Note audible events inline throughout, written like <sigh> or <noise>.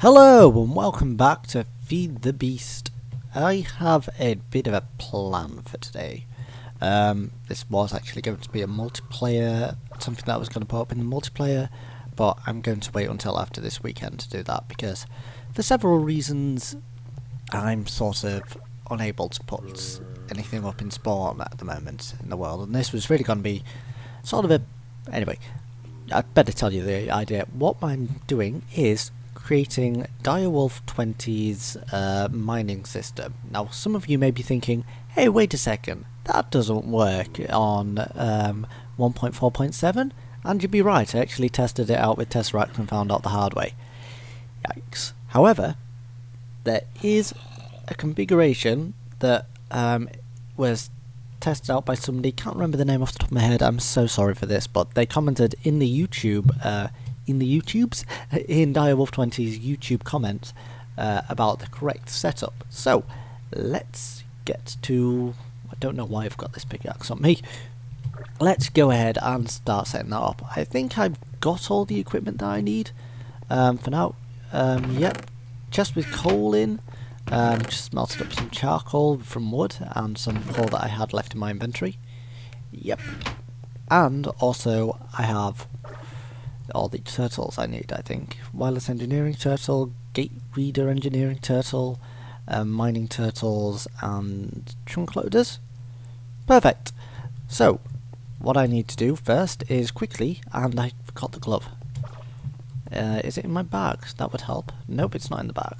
Hello and welcome back to Feed the Beast. I have a bit of a plan for today. Um, this was actually going to be a multiplayer, something that was going to put up in the multiplayer, but I'm going to wait until after this weekend to do that because for several reasons I'm sort of unable to put anything up in Spawn at the moment in the world, and this was really going to be sort of a... Anyway, I'd better tell you the idea. What I'm doing is creating Direwolf 20's uh, mining system. Now, some of you may be thinking, hey, wait a second, that doesn't work on um, 1.4.7? And you'd be right, I actually tested it out with Tesseract and found out the hard way. Yikes. However, there is a configuration that um, was tested out by somebody, can't remember the name off the top of my head, I'm so sorry for this, but they commented in the YouTube, uh, in the YouTubes, in Direwolf 20's YouTube comments uh, about the correct setup. So, let's get to, I don't know why I've got this pickaxe on me, let's go ahead and start setting that up. I think I've got all the equipment that I need um, for now. Um, yep, chest with coal in, um, just melted up some charcoal from wood and some coal that I had left in my inventory. Yep. And also I have all the turtles I need, I think. Wireless engineering turtle, gate reader engineering turtle, um, mining turtles, and trunk loaders. Perfect. So, what I need to do first is quickly, and I forgot the glove. Uh, is it in my bag? That would help. Nope, it's not in the bag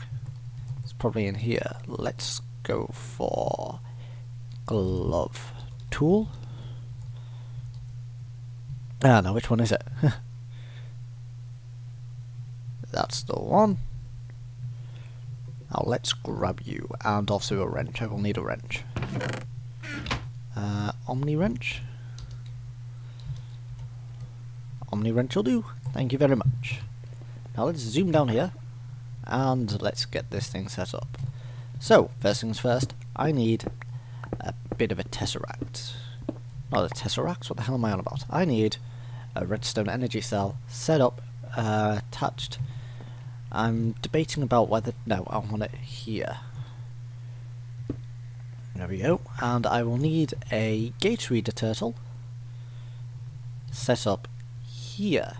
It's probably in here. Let's go for glove tool. Ah, now which one is it? <laughs> That's the one. Now let's grab you, and also a wrench. I will need a wrench. Uh, Omni wrench. Omni wrench will do. Thank you very much. Now let's zoom down here and let's get this thing set up. So, first things first, I need a bit of a tesseract. Not a tesseract, what the hell am I on about? I need a redstone energy cell set up, uh, attached. I'm debating about whether, no, I want it here. There we go, and I will need a gate reader turtle set up here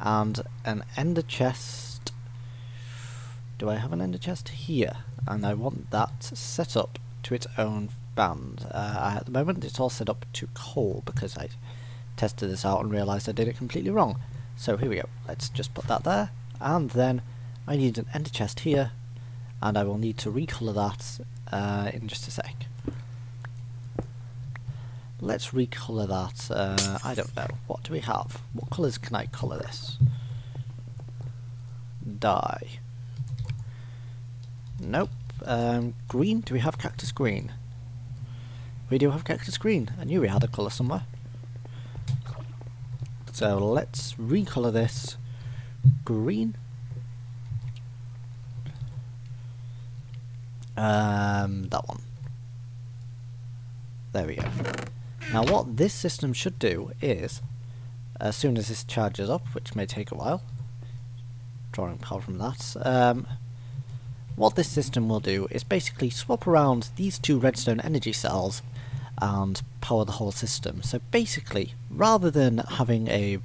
and an ender chest do I have an ender chest here? And I want that set up to its own band. Uh, at the moment it's all set up to coal because I tested this out and realised I did it completely wrong. So here we go. Let's just put that there. And then I need an ender chest here and I will need to recolor that uh, in just a sec. Let's recolor that, uh, I don't know, what do we have? What colours can I colour this? Dye. Nope. Um, green? Do we have cactus green? We do have cactus green. I knew we had a colour somewhere. So let's recolor this green. Um, that one. There we go. Now what this system should do is, as soon as this charges up, which may take a while, drawing power from that, um, what this system will do is basically swap around these two redstone energy cells and power the whole system. So basically, rather than having a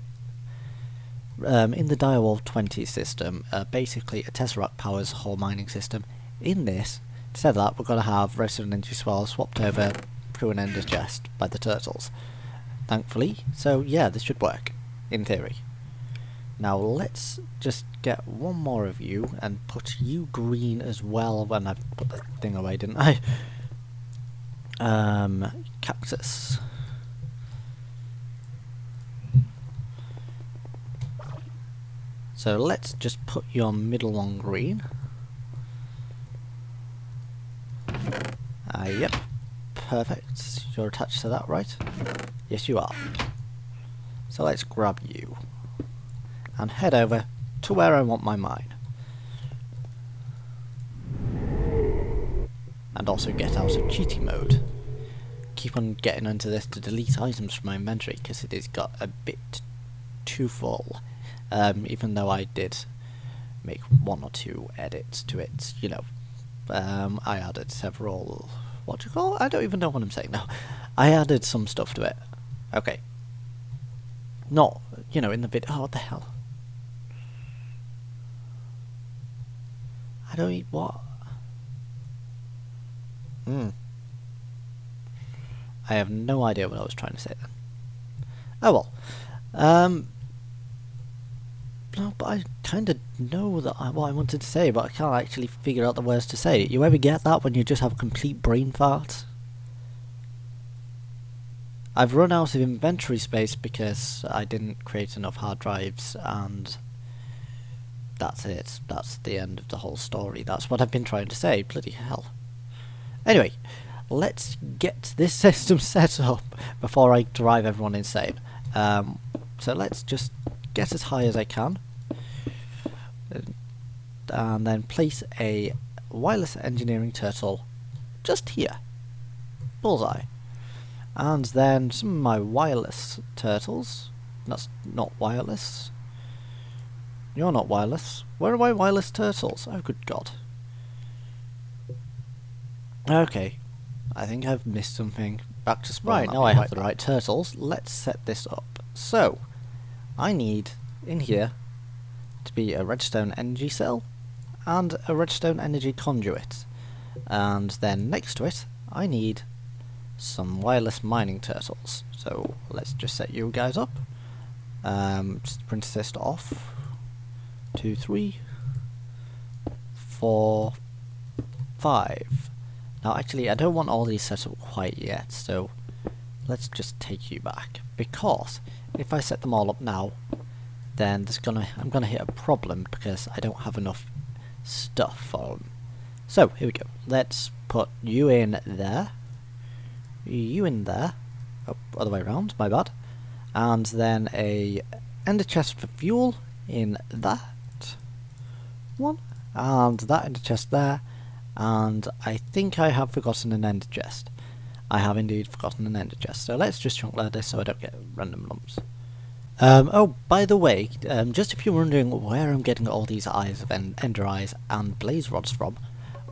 um, in the Direwolf 20 system, uh, basically a Tesseract powers the whole mining system. In this, instead of that, we're going to have redstone energy cells swapped over through an ender chest by the turtles. Thankfully, so yeah, this should work, in theory. Now let's just get one more of you and put you green as well when I put the thing away, didn't I? <laughs> Um, cactus. So let's just put your middle one green. Uh, yep, perfect. You're attached to that, right? Yes, you are. So let's grab you and head over to where I want my mine. And also get out of cheating mode. Keep on getting into this to delete items from my inventory because it has got a bit too full. Um, even though I did make one or two edits to it, you know. Um, I added several, what do you call? I don't even know what I'm saying now. <laughs> I added some stuff to it. Okay. Not, you know, in the video. Oh, what the hell? I don't eat what? Hmm. I have no idea what I was trying to say then. Oh well. Um, no, but I kind of know that I, what I wanted to say, but I can't actually figure out the words to say. You ever get that when you just have complete brain fart? I've run out of inventory space because I didn't create enough hard drives and that's it. That's the end of the whole story. That's what I've been trying to say. Bloody hell. Anyway, let's get this <laughs> system set up before I drive everyone insane. Um, so let's just get as high as I can and then place a wireless engineering turtle just here. Bullseye. And then some of my wireless turtles. That's not wireless. You're not wireless. Where are my wireless turtles? Oh, good god. Okay. I think I've missed something. Back to spawn. Right, now I have the right turtles. Let's set this up. So, I need, in here, to be a redstone energy cell and a redstone energy conduit. And then next to it, I need some wireless mining turtles. So let's just set you guys up. Um, print assist off. Two, three, four, five. Now actually I don't want all these set up quite yet, so let's just take you back. Because if I set them all up now, then there's gonna I'm gonna hit a problem because I don't have enough stuff for them. So here we go. Let's put you in there. You in there. Oh, other way around. My bad. And then a ender chest for fuel in that one, and that ender chest there. And I think I have forgotten an ender chest. I have indeed forgotten an ender chest. So let's just chunk this so I don't get random lumps. Um, oh, by the way, um, just if you're wondering where I'm getting all these eyes of en Ender Eyes and Blaze Rods from,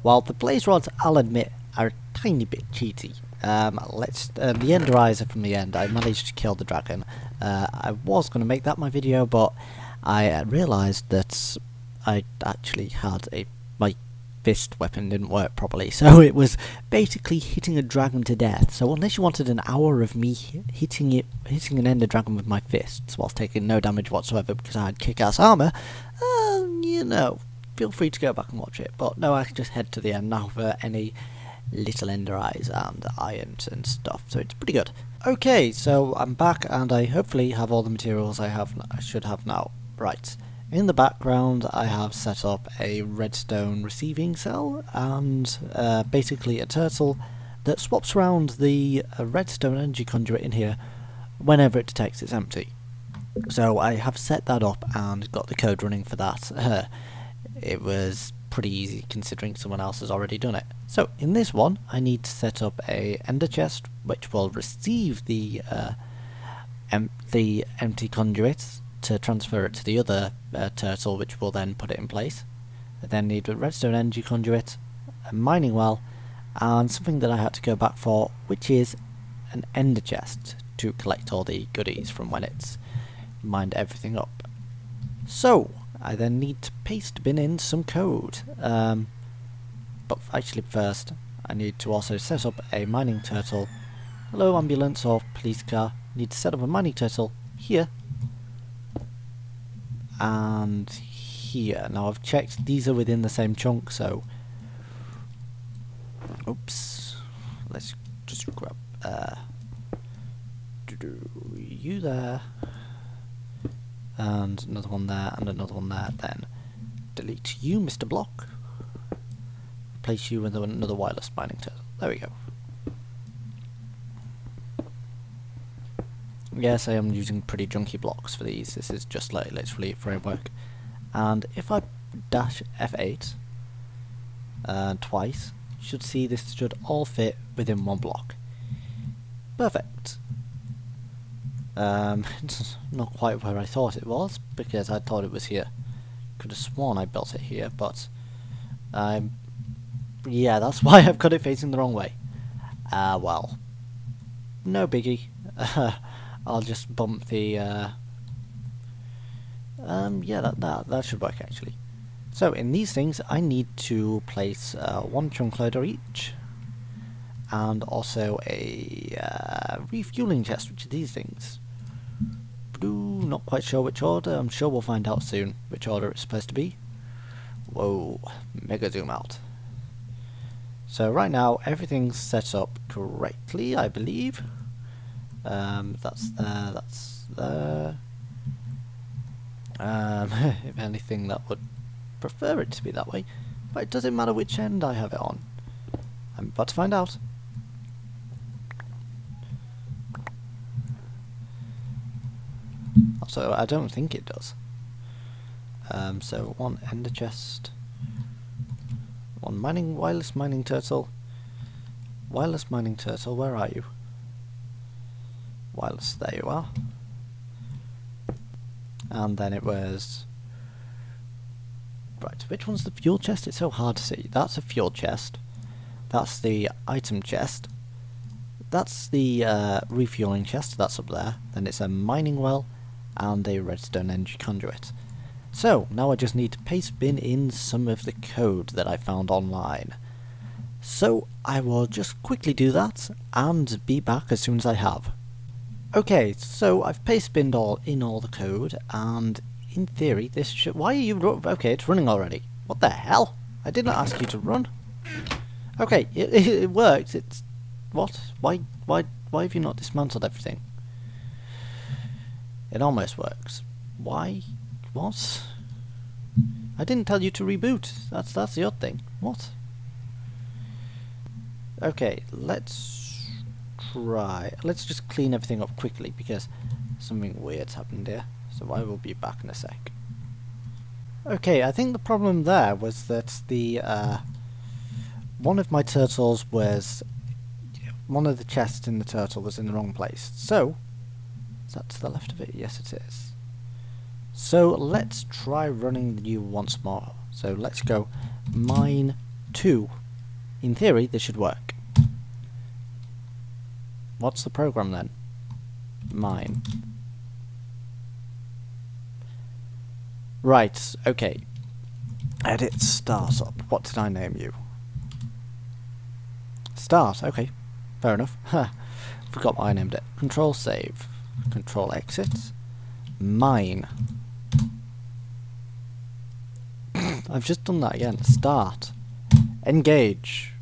while the Blaze Rods, I'll admit, are a tiny bit cheaty. Um, let's. Um, the Ender Eyes are from the end. I managed to kill the dragon. Uh, I was going to make that my video, but I uh, realised that I actually had a my fist weapon didn't work properly, <laughs> so it was basically hitting a dragon to death. So unless you wanted an hour of me hitting it, hitting an ender dragon with my fists whilst taking no damage whatsoever because I had kick-ass armor, um, you know, feel free to go back and watch it. But no, I can just head to the end now for any little ender eyes and irons and stuff. So it's pretty good. Okay, so I'm back and I hopefully have all the materials I have I should have now. Right. In the background I have set up a redstone receiving cell and uh, basically a turtle that swaps around the uh, redstone energy conduit in here whenever it detects it's empty. So I have set that up and got the code running for that. Uh, <laughs> it was pretty easy considering someone else has already done it. So in this one I need to set up a ender chest which will receive the uh, em the empty conduits to transfer it to the other uh, turtle, which will then put it in place. I then need a redstone energy conduit, a mining well, and something that I had to go back for, which is an ender chest to collect all the goodies from when it's mined everything up. So, I then need to paste bin in some code. Um, but actually first, I need to also set up a mining turtle. Hello ambulance or police car. Need to set up a mining turtle here and here. Now I've checked these are within the same chunk, so oops. Let's just grab uh, you there, and another one there, and another one there. Then delete you, Mr. Block. Replace you with another wireless mining turtle. There we go. Yes, I am using pretty junky blocks for these. This is just like literally framework. And if I dash F8 uh, twice, you should see this should all fit within one block. Perfect. Um, <laughs> it's not quite where I thought it was, because I thought it was here. could have sworn I built it here, but um, yeah, that's <laughs> why I've got it facing the wrong way. Ah, uh, well, no biggie. <laughs> I'll just bump the. Uh, um, yeah, that, that that should work actually. So in these things, I need to place uh, one chunk loader each, and also a uh, refueling chest, which are these things. Not quite sure which order. I'm sure we'll find out soon which order it's supposed to be. Whoa, mega zoom out. So right now everything's set up correctly, I believe. Um, that's there, that's there. Um, <laughs> if anything, that would prefer it to be that way, but it doesn't matter which end I have it on. I'm about to find out. Also, I don't think it does. Um, so one ender chest, one mining wireless mining turtle, wireless mining turtle. Where are you? Wireless. There you are. And then it was. Right, which one's the fuel chest? It's so hard to see. That's a fuel chest. That's the item chest. That's the uh, refueling chest. That's up there. Then it's a mining well and a redstone energy conduit. So, now I just need to paste bin in some of the code that I found online. So, I will just quickly do that, and be back as soon as I have. Okay, so I've paste binned all in all the code, and in theory this should... Why are you... Okay, it's running already. What the hell? I did not ask you to run. Okay, it, <laughs> it, it works, it's... What? Why, why, why have you not dismantled everything? It almost works. Why? What? I didn't tell you to reboot. That's that's the odd thing. What? Okay, let's try. Let's just clean everything up quickly because something weird's happened here. So I will be back in a sec. Okay, I think the problem there was that the uh, one of my turtles was one of the chests in the turtle was in the wrong place. So is that to the left of it? Yes, it is. So let's try running the new once more. So let's go mine 2. In theory, this should work. What's the program then? Mine. Right, okay. Edit startup. What did I name you? Start, okay. Fair enough. Huh. <laughs> Forgot what I named it. Control save. Control exit. Mine. <coughs> I've just done that again. Start. Engage.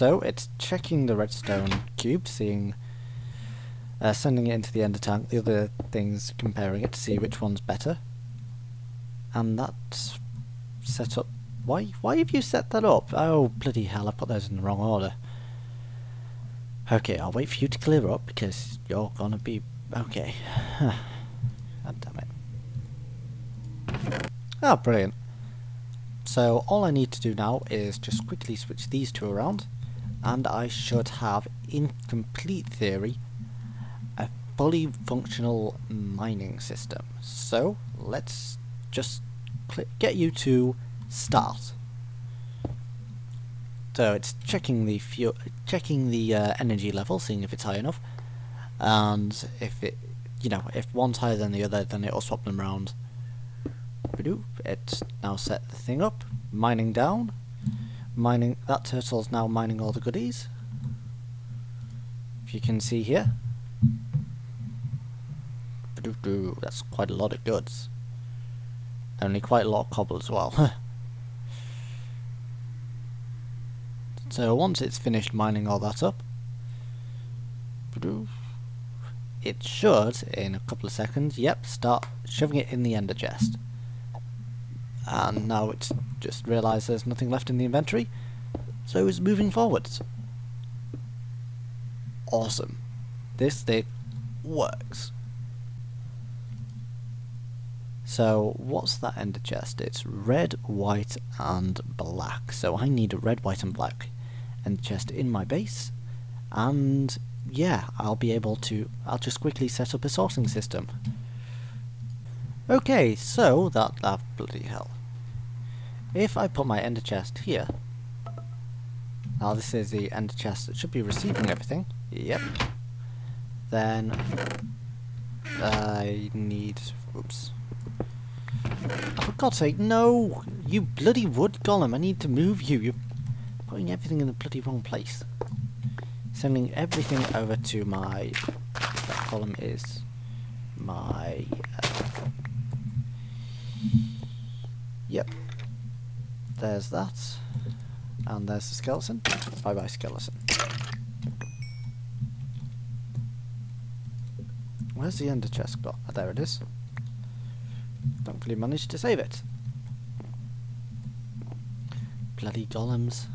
So it's checking the redstone cube, seeing, uh, sending it into the ender tank. The other things comparing it to see which one's better, and that's set up. Why? Why have you set that up? Oh bloody hell! I put those in the wrong order. Okay, I'll wait for you to clear up because you're gonna be Okay. <sighs> God damn it. Oh, brilliant. So all I need to do now is just quickly switch these two around and I should have, in complete theory, a fully functional mining system. So let's just get you to start. So it's checking the fuel, checking the uh, energy level, seeing if it's high enough, and if it, you know, if one's higher than the other, then it'll swap them around. It's now set the thing up, mining down, mining, that turtle's now mining all the goodies. If you can see here. That's quite a lot of goods. Only quite a lot of cobble as well. <laughs> so once it's finished mining all that up, it should, in a couple of seconds, yep, start shoving it in the ender chest. And now it's just realised there's nothing left in the inventory, so it's moving forwards. Awesome. This thing works. So, what's that ender chest? It's red, white, and black. So I need a red, white, and black ender chest in my base, and yeah, I'll be able to, I'll just quickly set up a sorting system. Okay, so that, that bloody hell. If I put my ender chest here, now this is the ender chest that should be receiving everything, yep, then I need, oops, oh, for God's sake, no, you bloody wood golem, I need to move you, you're putting everything in the bloody wrong place. Sending everything over to my, that column is my, uh, yep, there's that, and there's the skeleton, bye bye skeleton. Where's the ender chest got? Oh, there it is. Thankfully managed to save it. Bloody golems.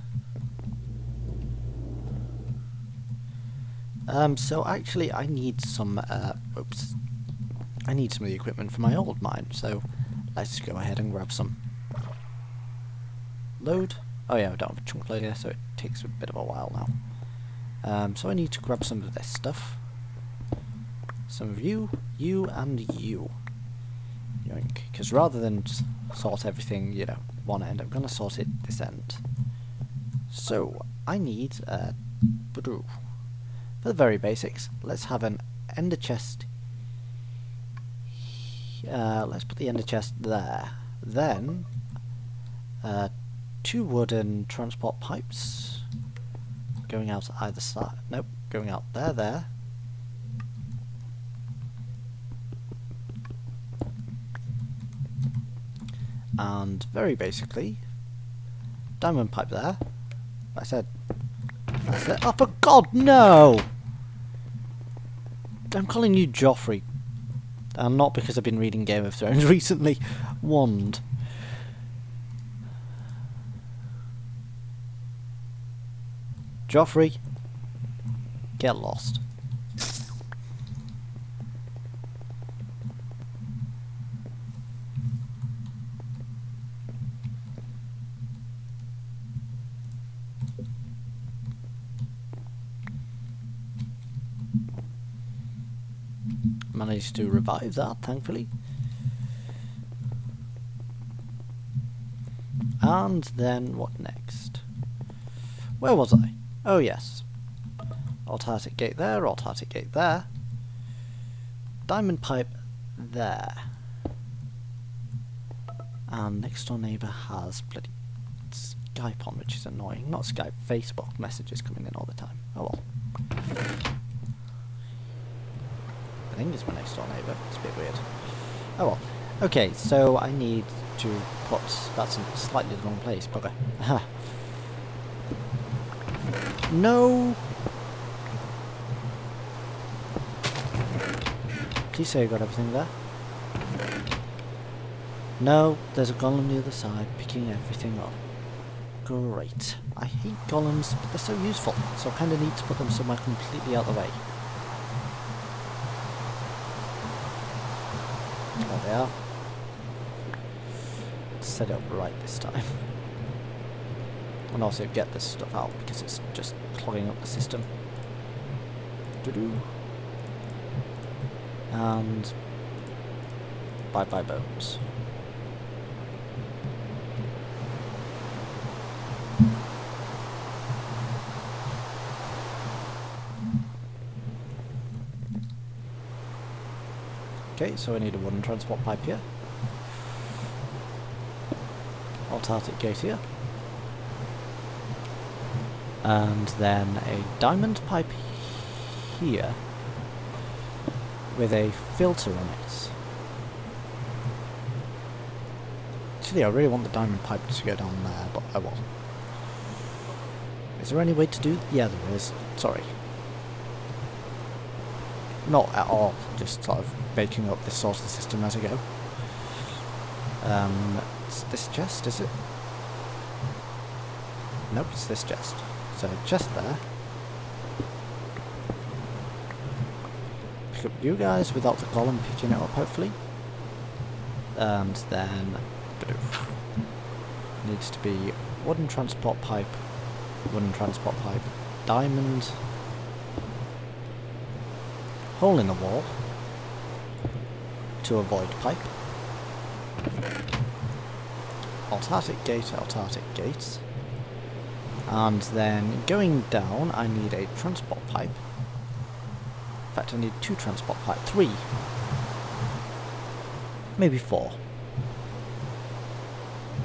Um, so actually I need some, uh, oops. I need some of the equipment for my old mine, so let's go ahead and grab some. Load. Oh yeah, I don't have a chunk loader, so it takes a bit of a while now. Um, so I need to grab some of this stuff. Some of you, you, and you. Yoink. Because rather than sort everything, you know, one end, I'm going to sort it this end. So, I need a... Uh, for the very basics, let's have an ender chest. Uh, let's put the ender chest there. Then, uh, two wooden transport pipes going out either side. Nope, going out there, there. And very basically, diamond pipe there. I said, I said, oh for God, no! I'm calling you Joffrey. And not because I've been reading Game of Thrones <laughs> recently. Wand. Joffrey, get lost. Managed to revive that, thankfully. And then what next? Where was I? Oh yes. Autarchic gate there, Autarchic gate there. Diamond pipe there. And next door neighbour has bloody Skype on, which is annoying. Not Skype, Facebook messages coming in all the time. Oh well. I think it's my next door neighbour. It's a bit weird. Oh well. Okay, so I need to put... That's in slightly the wrong place. Bugger. <laughs> No! Please say you got everything there. No, there's a golem on the other side picking everything up. Great. I hate golems, but they're so useful, so I kind of need to put them somewhere completely out of the way. There they are. Set it up right this time and also get this stuff out because it's just clogging up the system. Doo -doo. And bye bye bones. Okay, so I need a wooden transport pipe here. Autarchic gate here and then a diamond pipe here with a filter on it. Actually, I really want the diamond pipe to go down there, but I won't. Is there any way to do... Yeah, there is. Sorry. Not at all, just sort of making up this sort of system as I go. Um, it's this chest, is it? Nope, it's this chest. So just there. Pick up you guys without the golem picking it up, hopefully. And then needs to be wooden transport pipe, wooden transport pipe, diamond, hole in the wall to avoid pipe. Autarchic gate, autarchic gate. And then going down, I need a transport pipe. In fact, I need two transport pipe, three. Maybe four.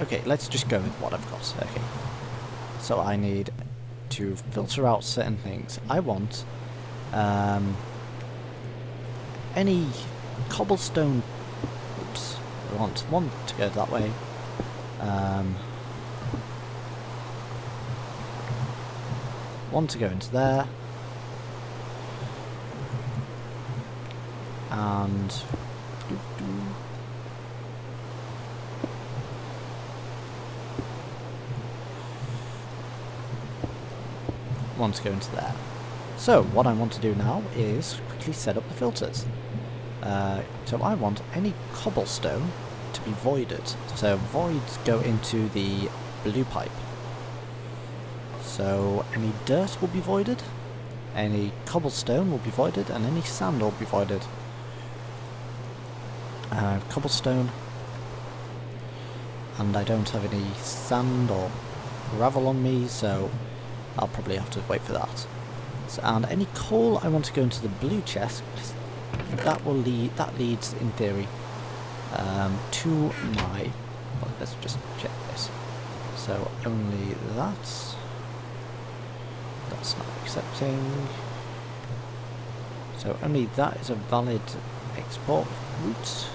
Okay, let's just go with what I've got. Okay. So I need to filter out certain things. I want um, any cobblestone. Oops. I want one to go that way. Um, one to go into there. And one to go into there. So what I want to do now is quickly set up the filters. Uh, so I want any cobblestone to be voided. So voids go into the blue pipe. So any dirt will be voided, any cobblestone will be voided, and any sand will be voided. Uh, cobblestone, and I don't have any sand or gravel on me, so I'll probably have to wait for that. So, and any coal I want to go into the blue chest, that will lead, that leads in theory um, to my, well, let's just check this. So only that, that's not accepting. So only that is a valid export route.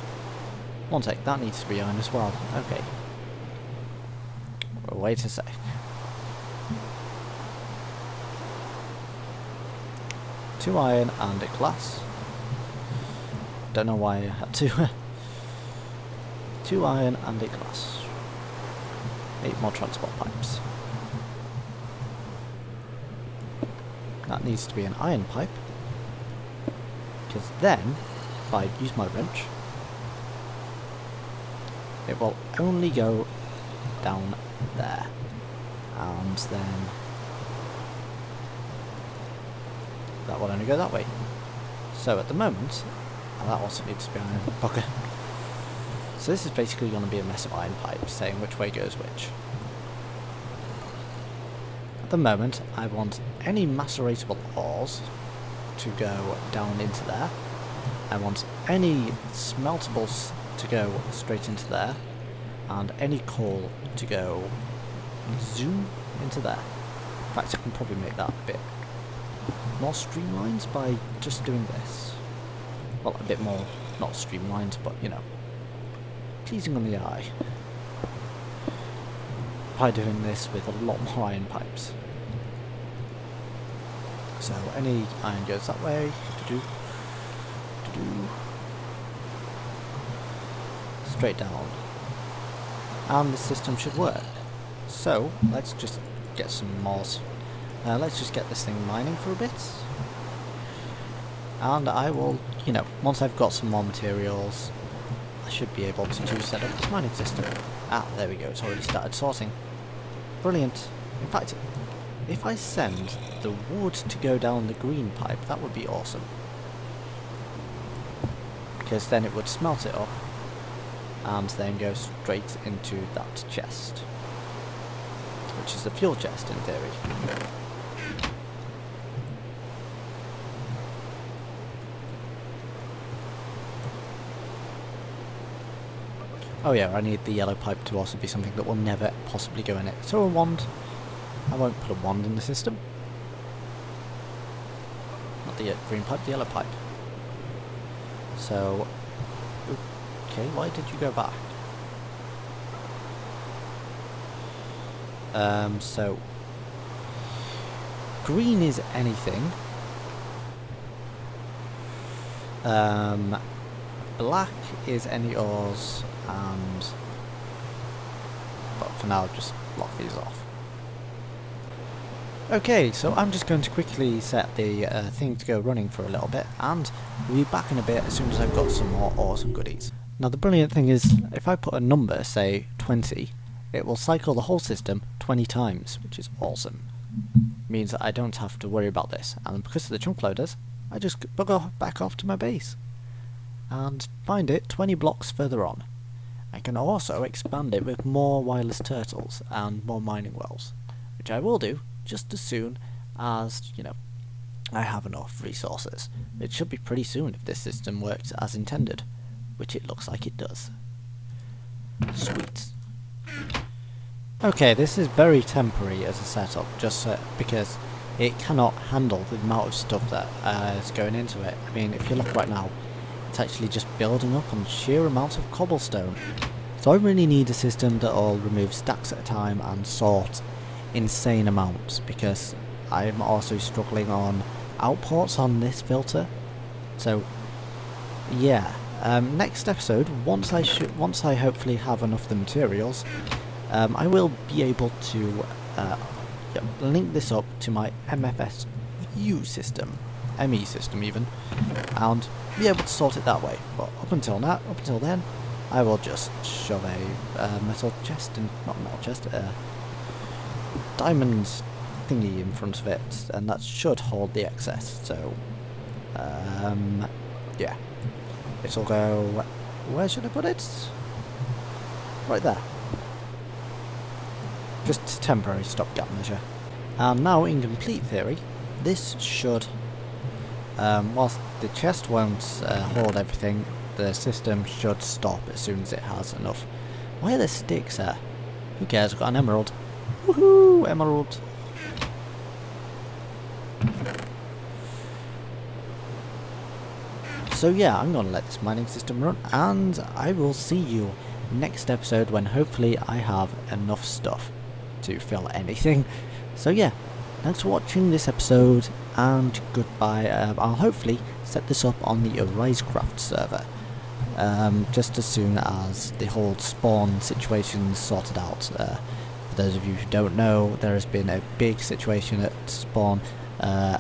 One sec, that needs to be on as well. Okay. Well, wait a sec. Two iron and a glass. Don't know why I had to. <laughs> Two iron and a glass. Eight more transport pipes. That needs to be an iron pipe. Because then, if I use my wrench, it will only go down there. And then that will only go that way. So at the moment, that also needs to be iron. <laughs> Okay. So this is basically going to be a mess of iron pipes saying which way goes which. At the moment, I want any maceratable ores to go down into there. I want any smeltables to go straight into there. And any coal to go zoom into there. In fact, I can probably make that a bit more streamlined by just doing this. Well, a bit more, not streamlined, but you know, pleasing on the eye by doing this with a lot more iron pipes. So any iron goes that way, to do, to do, straight down, and the system should work. So let's just get some more. Uh, let's just get this thing mining for a bit, and I will, you know, once I've got some more materials, I should be able to do set up this mining system. Ah, there we go, it's already started sorting. Brilliant. In fact, if I send the wood to go down the green pipe, that would be awesome. Because then it would smelt it up, and then go straight into that chest. Which is the fuel chest, in theory. Oh yeah, I need the yellow pipe to also be something that will never possibly go in it. So a wand. I won't put a wand in the system. Not the green pipe, the yellow pipe. So... Okay, why did you go back? Um, so... Green is anything. Um, black is any ores and but for now just lock these off. Okay, so I'm just going to quickly set the uh, thing to go running for a little bit, and we'll be back in a bit as soon as I've got some more awesome goodies. Now the brilliant thing is, if I put a number, say 20, it will cycle the whole system 20 times, which is awesome. Means that I don't have to worry about this, and because of the chunk loaders, I just bugger back off to my base and find it 20 blocks further on. I can also expand it with more wireless turtles and more mining wells, which I will do just as soon as, you know, I have enough resources. It should be pretty soon if this system works as intended, which it looks like it does. Sweet. Okay, this is very temporary as a setup, just because it cannot handle the amount of stuff that uh, is going into it. I mean, if you look right now, actually just building up on sheer amounts of cobblestone. So I really need a system that will remove stacks at a time and sort insane amounts, because I'm also struggling on outports on this filter. So, yeah. Um, next episode, once I once I hopefully have enough of the materials, um, I will be able to uh, link this up to my MFSU system, ME system even, and be able to sort it that way. But up until now, up until then, I will just shove a uh, metal chest and not metal chest, uh, diamond thingy in front of it, and that should hold the excess. So, um, yeah, it'll go. Where should I put it? Right there. Just temporary stopgap measure. And now, in complete theory, this should, um, whilst the chest won't uh, hold everything, the system should stop as soon as it has enough. Why are there sticks there? Who cares, I've got an emerald. Woohoo, emerald. So yeah, I'm going to let this mining system run, and I will see you next episode when hopefully I have enough stuff to fill anything. So yeah, thanks for watching this episode, and goodbye. Uh, I'll hopefully set this up on the Arisecraft server, um, just as soon as the whole spawn situation sorted out. Uh, for those of you who don't know, there has been a big situation at spawn. Uh,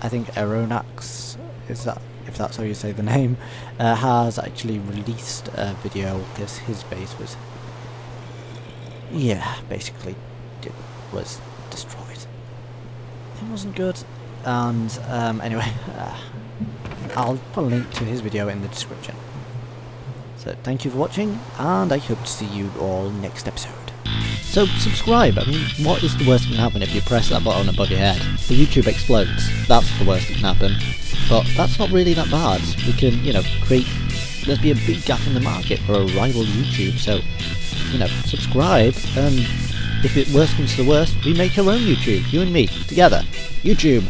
I think Aironax, is that if that's how you say the name, uh, has actually released a video because his base was, yeah, basically it was. It wasn't good, and um, anyway, uh, <laughs> I'll put a link to his video in the description. So thank you for watching, and I hope to see you all next episode. So subscribe, I mean, what is the worst that can happen if you press that button above your head? The YouTube explodes, that's the worst that can happen. But that's not really that bad, we can, you know, create, there's be a big gap in the market for a rival YouTube, so, you know, subscribe, and if it worst comes to the worst, we make our own YouTube, you and me, together. YouTube!